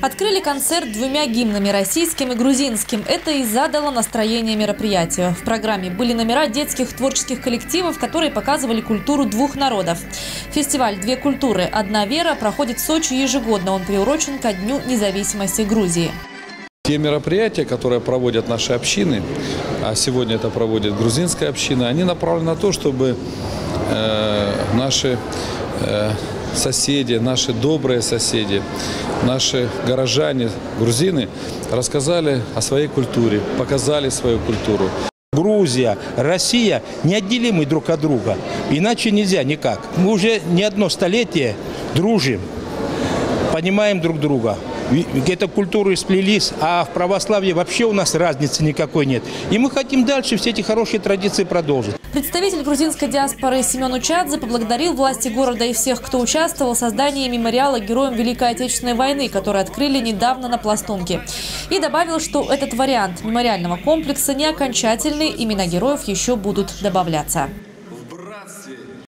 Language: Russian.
Открыли концерт двумя гимнами – российским и грузинским. Это и задало настроение мероприятию. В программе были номера детских творческих коллективов, которые показывали культуру двух народов. Фестиваль «Две культуры. Одна вера» проходит в Сочи ежегодно. Он приурочен ко Дню независимости Грузии. Те мероприятия, которые проводят наши общины, а сегодня это проводит грузинская община, они направлены на то, чтобы э, наши соседи, наши добрые соседи, наши горожане, грузины рассказали о своей культуре, показали свою культуру. Грузия, Россия неотделимы друг от друга. Иначе нельзя никак. Мы уже не одно столетие дружим, понимаем друг друга. Это культуры сплелись, а в православии вообще у нас разницы никакой нет. И мы хотим дальше все эти хорошие традиции продолжить. Представитель грузинской диаспоры Семен Учадзе поблагодарил власти города и всех, кто участвовал в создании мемориала героям Великой Отечественной войны, который открыли недавно на Пластунке. И добавил, что этот вариант мемориального комплекса не окончательный, имена героев еще будут добавляться.